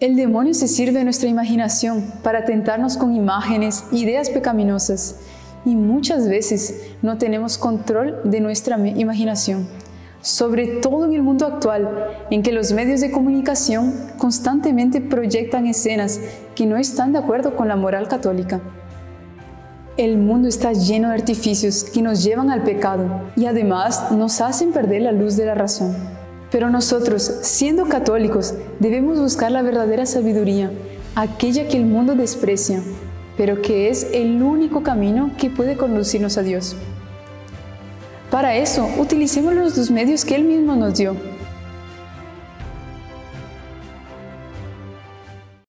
El demonio se sirve de nuestra imaginación para tentarnos con imágenes, ideas pecaminosas y muchas veces no tenemos control de nuestra imaginación, sobre todo en el mundo actual en que los medios de comunicación constantemente proyectan escenas que no están de acuerdo con la moral católica. El mundo está lleno de artificios que nos llevan al pecado y además nos hacen perder la luz de la razón. Pero nosotros, siendo católicos, debemos buscar la verdadera sabiduría, aquella que el mundo desprecia, pero que es el único camino que puede conducirnos a Dios. Para eso, utilicemos los dos medios que Él mismo nos dio,